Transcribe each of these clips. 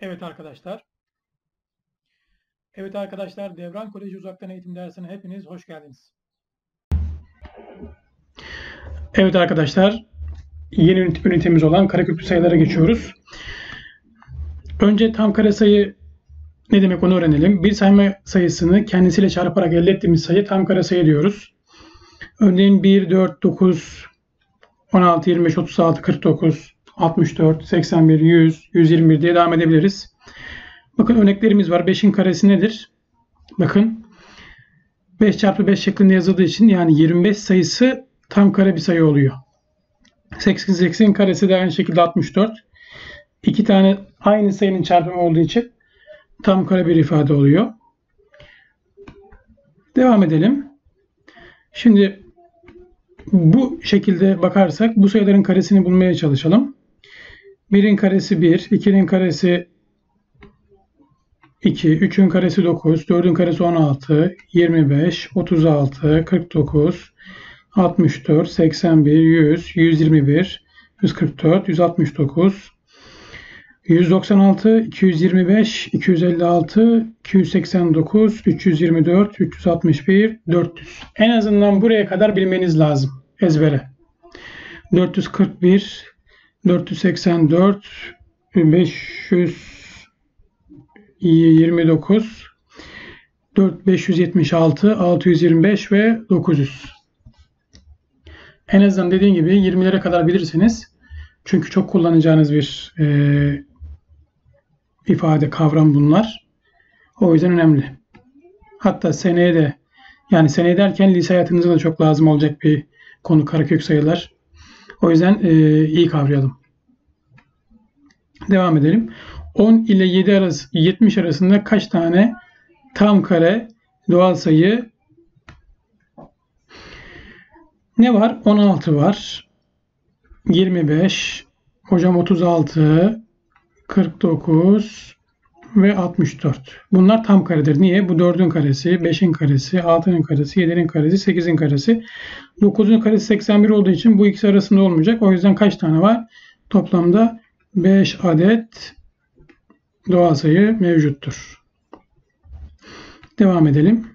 Evet arkadaşlar. Evet arkadaşlar Devran Koleji Uzaktan Eğitim dersine hepiniz hoş geldiniz. Evet arkadaşlar yeni ünit- ünitemiz olan kareköklü sayılara geçiyoruz. Önce tam kare sayı ne demek onu öğrenelim. Bir sayma sayısını kendisiyle çarparak elde ettiğimiz sayı tam kare sayı diyoruz. Örneğin 1, 4, 9, 16, 25, 36, 49, 64, 81, 100, 121 diye devam edebiliriz. Bakın örneklerimiz var. 5'in karesi nedir? Bakın 5 çarpı 5 şeklinde yazıldığı için yani 25 sayısı tam kare bir sayı oluyor. 88'in karesi de aynı şekilde 64. İki tane aynı sayının çarpımı olduğu için tam kare bir ifade oluyor. Devam edelim. Şimdi bu şekilde bakarsak bu sayıların karesini bulmaya çalışalım. 1'in karesi 1, 2'nin karesi 2, 3'ün karesi 9, 4'ün karesi 16, 25, 36, 49, 64, 81, 100, 121, 144, 169, 196, 225, 256, 289, 324, 361, 400. En azından buraya kadar bilmeniz lazım ezbere. 441, 484, 529, 4, 576, 625 ve 900. En azından dediğim gibi 20'lere kadar bilirsiniz. Çünkü çok kullanacağınız bir e, ifade, kavram bunlar. O yüzden önemli. Hatta seneye de yani seneye derken lise hayatınızda da çok lazım olacak bir konu karekök sayılar. O yüzden e, iyi kavrayalım. Devam edelim. 10 ile 7 arası 70 arasında kaç tane tam kare doğal sayı ne var? 16 var. 25 hocam 36 49 ve 64. Bunlar tam karedir. Niye? Bu 4'ün karesi, 5'in karesi, 6'nın karesi, 7'nin karesi, 8'in karesi. 9'un karesi 81 olduğu için bu ikisi arasında olmayacak. O yüzden kaç tane var? Toplamda 5 adet doğal sayı mevcuttur. Devam edelim.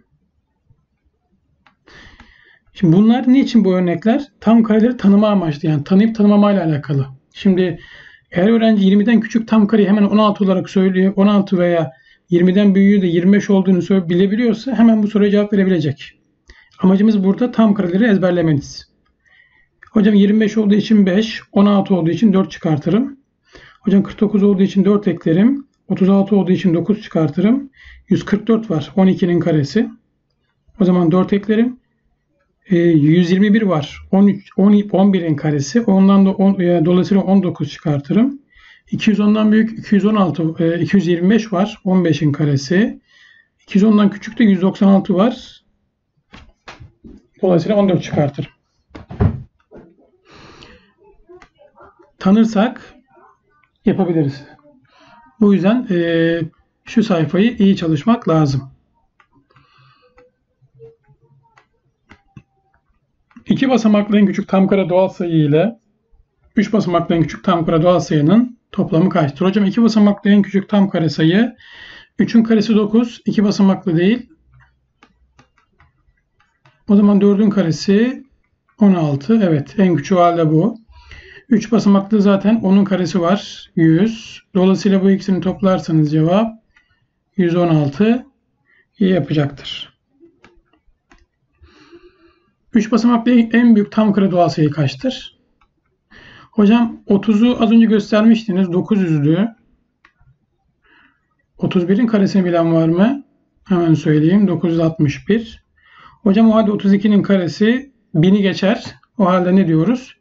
Şimdi bunlar niçin bu örnekler? Tam kareleri tanıma amaçlı yani tanıyıp tanımamayla alakalı. Şimdi eğer öğrenci 20'den küçük tam kareyi hemen 16 olarak söylüyor, 16 veya 20'den büyüğü de 25 olduğunu bilebiliyorsa hemen bu soruya cevap verebilecek. Amacımız burada tam kareleri ezberlemeniz. Hocam 25 olduğu için 5, 16 olduğu için 4 çıkartırım. Hocam 49 olduğu için 4 eklerim. 36 olduğu için 9 çıkartırım. 144 var 12'nin karesi. O zaman 4 eklerim. E, 121 var 13, 10, 11'in karesi. Ondan da 10, e, dolayısıyla 19 çıkartırım. 210'dan büyük 216, e, 225 var 15'in karesi. 210'dan küçük de 196 var. Dolayısıyla 14 çıkartırım. Tanırsak yapabiliriz. Bu yüzden e, şu sayfayı iyi çalışmak lazım. İki basamaklı en küçük tam kare doğal sayı ile üç basamaklı en küçük tam kare doğal sayının toplamı kaçtır? Hocam iki basamaklı en küçük tam kare sayı 3'ün karesi 9, iki basamaklı değil. O zaman 4'ün karesi 16. Evet en küçük halde bu. 3 basamaklı zaten onun karesi var. 100. Dolayısıyla bu ikisini toplarsanız cevap 116 yapacaktır. 3 basamaklı en büyük tam kare doğal sayı kaçtır? Hocam 30'u az önce göstermiştiniz. 900'lü. 31'in karesini bilen var mı? Hemen söyleyeyim. 961. Hocam o halde 32'nin karesi 1000'i geçer. O halde ne diyoruz?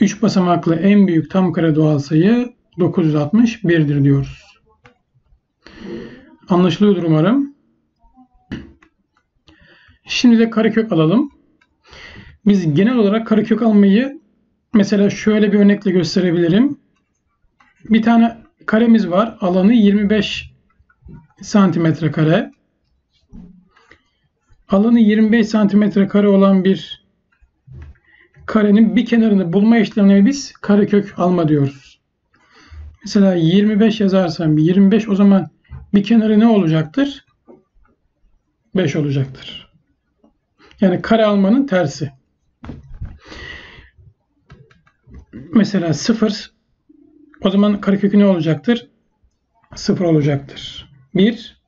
3 basamaklı en büyük tam kare doğal sayı 961'dir diyoruz. Anlaşılıyordur umarım. Şimdi de karekök alalım. Biz genel olarak karekök almayı mesela şöyle bir örnekle gösterebilirim. Bir tane karemiz var. Alanı 25 santimetre kare. Alanı 25 santimetre kare olan bir karenin bir kenarını bulma işlemine biz karekök alma diyoruz. Mesela 25 yazarsam 25 o zaman bir kenarı ne olacaktır? 5 olacaktır. Yani kare almanın tersi. Mesela 0 o zaman karekökü ne olacaktır? 0 olacaktır. 1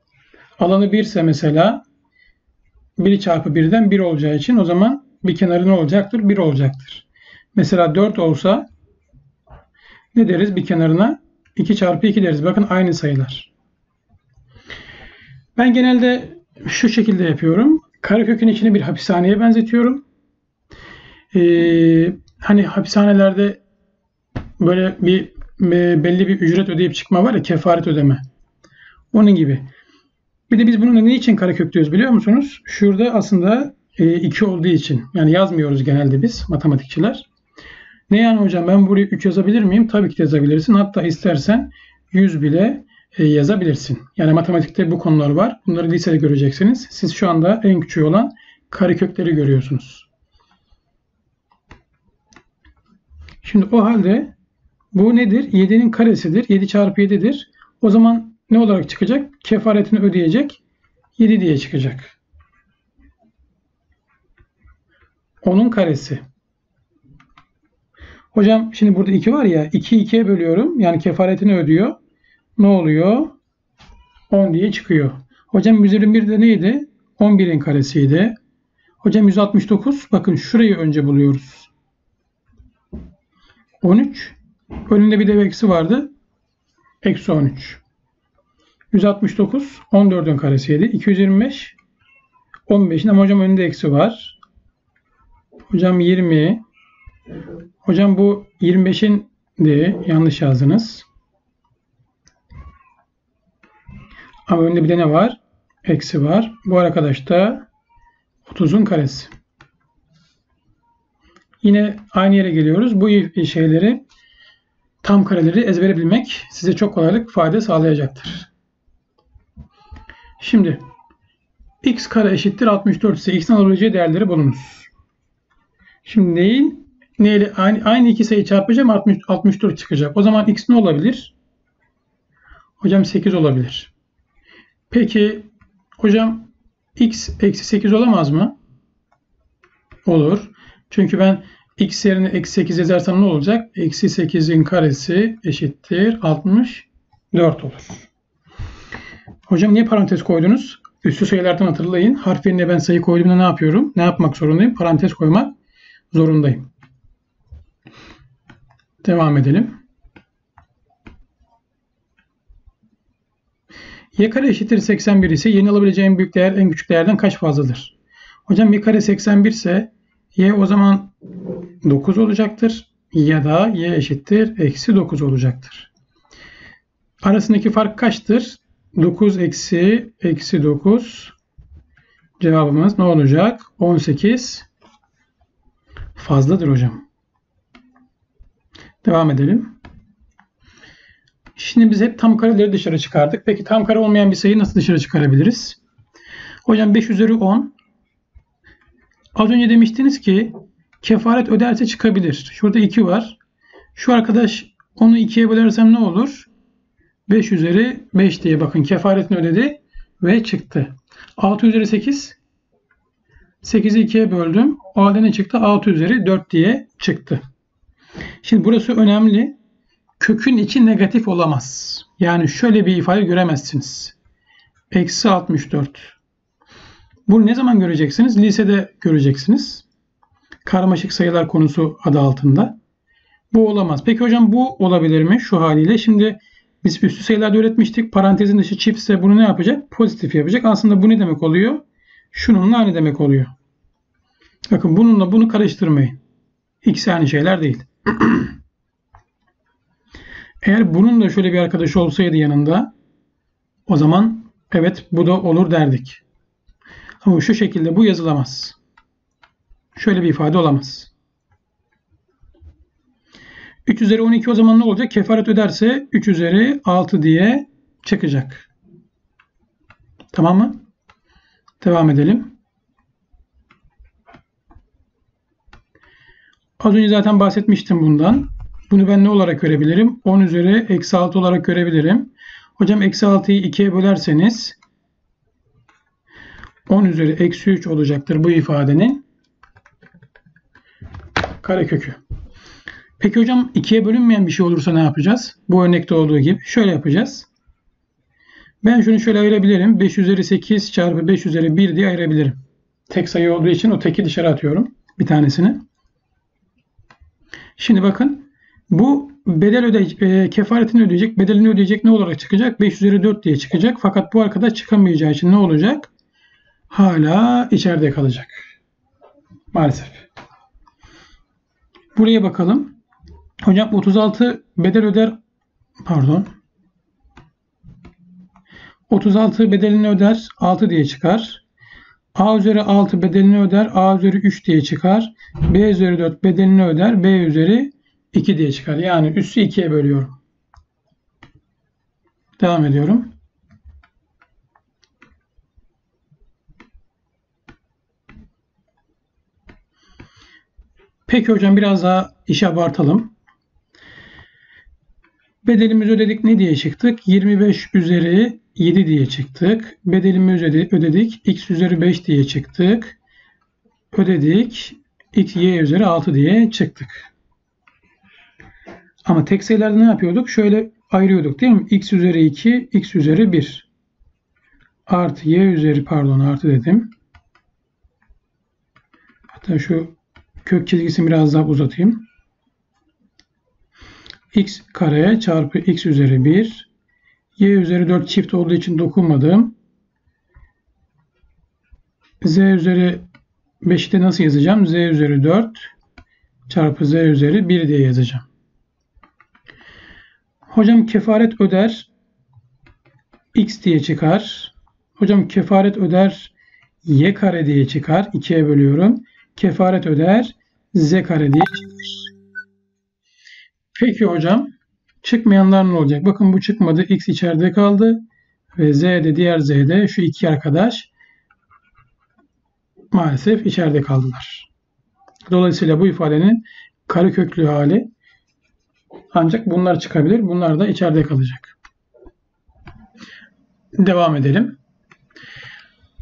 alanı 1 ise mesela 1 çarpı 1'den 1 olacağı için o zaman bir kenarı ne olacaktır? 1 olacaktır. Mesela 4 olsa ne deriz bir kenarına? 2 çarpı 2 deriz. Bakın aynı sayılar. Ben genelde şu şekilde yapıyorum. Karekökün içini bir hapishaneye benzetiyorum. Ee, hani hapishanelerde böyle bir belli bir ücret ödeyip çıkma var ya kefaret ödeme. Onun gibi. Bir de biz bunu ne için karekök diyoruz biliyor musunuz? Şurada aslında 2 e, olduğu için. Yani yazmıyoruz genelde biz matematikçiler. Ne yani hocam ben buraya 3 yazabilir miyim? Tabii ki yazabilirsin. Hatta istersen 100 bile e, yazabilirsin. Yani matematikte bu konular var. Bunları lisede göreceksiniz. Siz şu anda en küçüğü olan karekökleri görüyorsunuz. Şimdi o halde bu nedir? 7'nin karesidir. 7 çarpı 7'dir. O zaman ne olarak çıkacak? Kefaretini ödeyecek. 7 diye çıkacak. Onun karesi. Hocam şimdi burada 2 var ya 2 2'ye bölüyorum. Yani kefaretini ödüyor. Ne oluyor? 10 diye çıkıyor. Hocam 121 de neydi? 11'in karesiydi. Hocam 169 bakın şurayı önce buluyoruz. 13 önünde bir de eksi vardı. Eksi 13. 169 14'ün karesiydi. 225 15'in ama hocam önünde eksi var. Hocam 20 Hocam bu 25'in de yanlış yazdınız. Ama önünde bir de ne var? Eksi var. Bu arkadaş da 30'un karesi. Yine aynı yere geliyoruz. Bu şeyleri tam kareleri ezbere bilmek size çok kolaylık fayda sağlayacaktır. Şimdi x kare eşittir 64 ise x'in alabileceği değerleri bulunuz. Şimdi neyin neyle aynı, aynı iki sayı çarpacağım 60, 64 çıkacak. O zaman x ne olabilir? Hocam 8 olabilir. Peki hocam x eksi 8 olamaz mı? Olur. Çünkü ben x yerine eksi 8 yazarsam ne olacak? Eksi 8'in karesi eşittir 64 olur. Hocam niye parantez koydunuz? Üstü sayılardan hatırlayın. Harf yerine ben sayı koyduğumda ne yapıyorum? Ne yapmak zorundayım? Parantez koymak zorundayım. Devam edelim. Y kare eşittir 81 ise yeni alabileceğim büyük değer en küçük değerden kaç fazladır? Hocam y kare 81 ise y o zaman 9 olacaktır ya da y eşittir eksi 9 olacaktır. Arasındaki fark kaçtır? 9 eksi eksi 9 cevabımız ne olacak? 18 fazladır hocam. Devam edelim. Şimdi biz hep tam kareleri dışarı çıkardık. Peki tam kare olmayan bir sayıyı nasıl dışarı çıkarabiliriz? Hocam 5 üzeri 10. Az önce demiştiniz ki kefaret öderse çıkabilir. Şurada 2 var. Şu arkadaş onu 2'ye bölersem ne olur? 5 üzeri 5 diye bakın kefaretini ödedi ve çıktı. 6 üzeri 8. 8'i 2'ye böldüm. O halde ne çıktı? 6 üzeri 4 diye çıktı. Şimdi burası önemli. Kökün içi negatif olamaz. Yani şöyle bir ifade göremezsiniz. Eksi 64. Bunu ne zaman göreceksiniz? Lisede göreceksiniz. Karmaşık sayılar konusu adı altında. Bu olamaz. Peki hocam bu olabilir mi şu haliyle? Şimdi biz üstü sayılarda öğretmiştik. Parantezin dışı çiftse bunu ne yapacak? Pozitif yapacak. Aslında bu ne demek oluyor? Şununla aynı demek oluyor. Bakın bununla bunu karıştırmayın. İkisi aynı şeyler değil. Eğer bunun da şöyle bir arkadaşı olsaydı yanında o zaman evet bu da olur derdik. Ama şu şekilde bu yazılamaz. Şöyle bir ifade olamaz. 3 üzeri 12 o zaman ne olacak? Kefaret öderse 3 üzeri 6 diye çıkacak. Tamam mı? Devam edelim. Az önce zaten bahsetmiştim bundan. Bunu ben ne olarak görebilirim? 10 üzeri eksi 6 olarak görebilirim. Hocam eksi 6'yı 2'ye bölerseniz 10 üzeri eksi 3 olacaktır bu ifadenin karekökü. Peki hocam 2'ye bölünmeyen bir şey olursa ne yapacağız? Bu örnekte olduğu gibi şöyle yapacağız. Ben şunu şöyle ayırabilirim. 5 üzeri 8 çarpı 5 üzeri 1 diye ayırabilirim. Tek sayı olduğu için o teki dışarı atıyorum. Bir tanesini. Şimdi bakın bu bedel ödeyecek, e, kefaretini ödeyecek, bedelini ödeyecek ne olarak çıkacak? 5 üzeri 4 diye çıkacak. Fakat bu arkadaş çıkamayacağı için ne olacak? Hala içeride kalacak. Maalesef. Buraya bakalım. Hocam 36 bedel öder pardon 36 bedelini öder 6 diye çıkar. A üzeri 6 bedelini öder A üzeri 3 diye çıkar. B üzeri 4 bedelini öder B üzeri 2 diye çıkar. Yani üssü 2'ye bölüyorum. Devam ediyorum. Peki hocam biraz daha işi abartalım. Bedelimizi ödedik ne diye çıktık? 25 üzeri 7 diye çıktık. Bedelimizi ödedik. X üzeri 5 diye çıktık. Ödedik. X, Y üzeri 6 diye çıktık. Ama tek sayılarda ne yapıyorduk? Şöyle ayırıyorduk değil mi? X üzeri 2, X üzeri 1. Artı Y üzeri pardon artı dedim. Hatta şu kök çizgisini biraz daha uzatayım. x kare çarpı x üzeri 1 y üzeri 4 çift olduğu için dokunmadım. z üzeri 5'i de nasıl yazacağım? z üzeri 4 çarpı z üzeri 1 diye yazacağım. Hocam kefaret öder x diye çıkar. Hocam kefaret öder y kare diye çıkar. 2'ye bölüyorum kefaret öder. Z kare diye çıkmış. Peki hocam çıkmayanlar ne olacak? Bakın bu çıkmadı. X içeride kaldı. Ve Z de diğer Z de şu iki arkadaş maalesef içeride kaldılar. Dolayısıyla bu ifadenin kareköklü hali ancak bunlar çıkabilir. Bunlar da içeride kalacak. Devam edelim.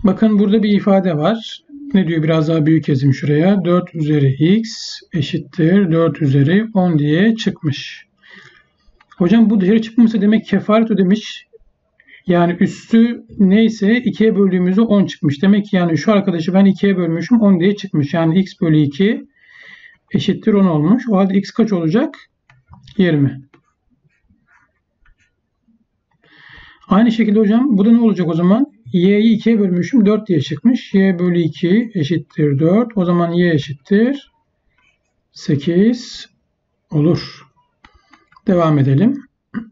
Bakın burada bir ifade var. Ne diyor biraz daha büyük yazayım şuraya. 4 üzeri x eşittir 4 üzeri 10 diye çıkmış. Hocam bu dışarı çıkmışsa demek kefaret ödemiş. Yani üstü neyse 2'ye böldüğümüzde 10 çıkmış. Demek ki yani şu arkadaşı ben 2'ye bölmüşüm 10 diye çıkmış. Yani x bölü 2 eşittir 10 olmuş. O halde x kaç olacak? 20. Aynı şekilde hocam bu da ne olacak o zaman? Y'yi 2'ye bölmüşüm 4 diye çıkmış. y bölü 2 eşittir 4. O zaman y eşittir 8 olur. Devam edelim.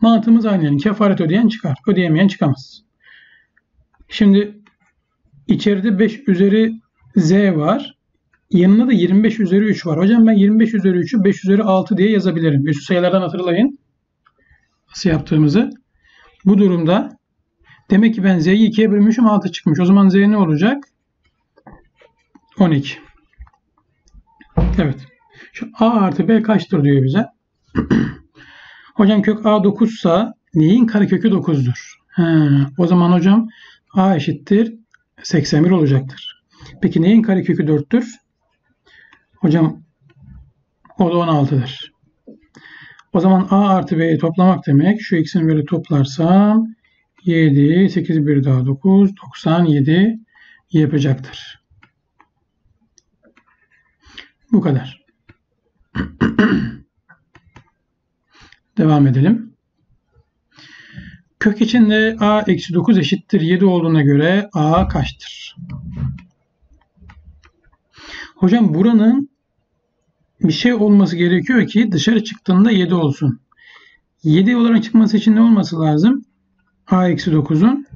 Mantığımız aynı yani. Kefaret ödeyen çıkar. Ödeyemeyen çıkamaz. Şimdi içeride 5 üzeri z var. Yanında da 25 üzeri 3 var. Hocam ben 25 üzeri 3'ü 5 üzeri 6 diye yazabilirim. Üstü sayılardan hatırlayın. Nasıl yaptığımızı. Bu durumda demek ki ben z'yi 2'ye bölmüşüm 6 çıkmış. O zaman z ne olacak? 12. Evet. Şu a artı b kaçtır diyor bize. hocam kök a 9 sa neyin karekökü 9'dur? He, o zaman hocam a eşittir 81 olacaktır. Peki neyin karekökü 4'tür? Hocam o da 16'dır. O zaman A artı B'yi toplamak demek. Şu ikisini böyle toplarsam 7, 8, 1 daha 9, 97 yapacaktır. Bu kadar. Devam edelim. Kök içinde a eksi 9 eşittir 7 olduğuna göre a kaçtır? Hocam buranın bir şey olması gerekiyor ki dışarı çıktığında 7 olsun. 7 olarak çıkması için ne olması lazım? a eksi 9'un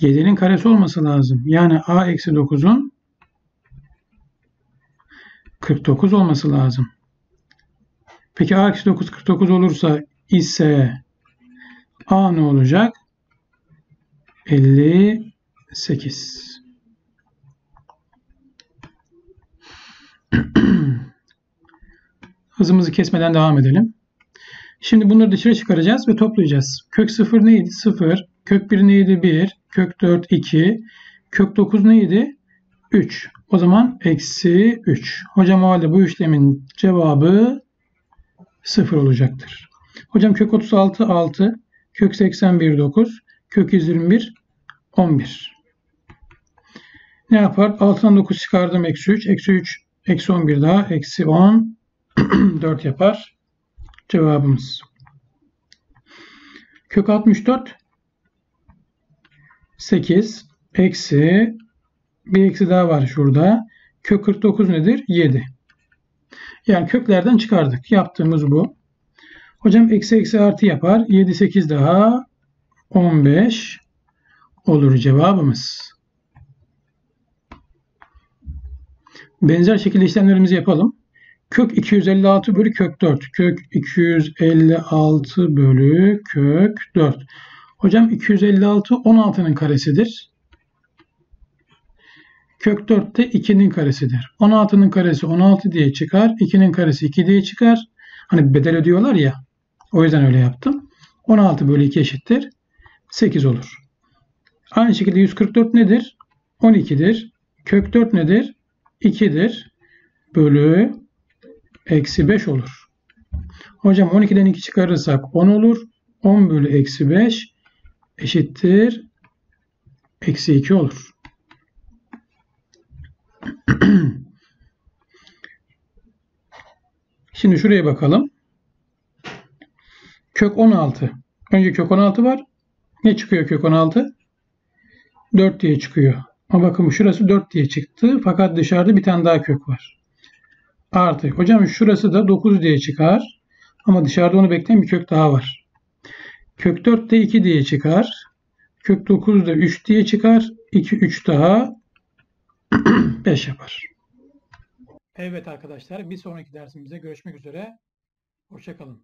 7'nin karesi olması lazım. Yani a eksi 9'un 49 olması lazım. Peki a eksi 9 49 olursa ise a ne olacak? 58. Hızımızı kesmeden devam edelim. Şimdi bunları dışarı çıkaracağız ve toplayacağız. Kök 0 neydi? 0. Kök 1 neydi? 1. Kök 4 2. Kök 9 neydi? 3. O zaman eksi 3. Hocam o halde bu işlemin cevabı 0 olacaktır. Hocam kök 36 6. Kök 81 9. Kök 121 11. Ne yapar? 6'dan 9 çıkardım. Eksi 3. Eksi 3. Eksi 11 daha. Eksi 10. 4 yapar. Cevabımız. Kök 64 8 eksi bir eksi daha var şurada. Kök 49 nedir? 7. Yani köklerden çıkardık. Yaptığımız bu. Hocam eksi eksi artı yapar. 7 8 daha 15 olur cevabımız. Benzer şekilde işlemlerimizi yapalım. Kök 256 bölü kök 4. Kök 256 bölü kök 4. Hocam 256 16'nın karesidir. Kök 4 de 2'nin karesidir. 16'nın karesi 16 diye çıkar. 2'nin karesi 2 diye çıkar. Hani bedel ödüyorlar ya. O yüzden öyle yaptım. 16 bölü 2 eşittir. 8 olur. Aynı şekilde 144 nedir? 12'dir. Kök 4 nedir? 2'dir. Bölü eksi 5 olur. Hocam 12'den 2 çıkarırsak 10 olur. 10 bölü eksi 5 eşittir. Eksi 2 olur. Şimdi şuraya bakalım. Kök 16. Önce kök 16 var. Ne çıkıyor kök 16? 4 diye çıkıyor. Ama bakın şurası 4 diye çıktı. Fakat dışarıda bir tane daha kök var. Artı. Hocam şurası da 9 diye çıkar. Ama dışarıda onu bekleyen bir kök daha var. Kök 4 de 2 diye çıkar. Kök 9 da 3 diye çıkar. 2, 3 daha 5 yapar. Evet arkadaşlar bir sonraki dersimizde görüşmek üzere. Hoşçakalın.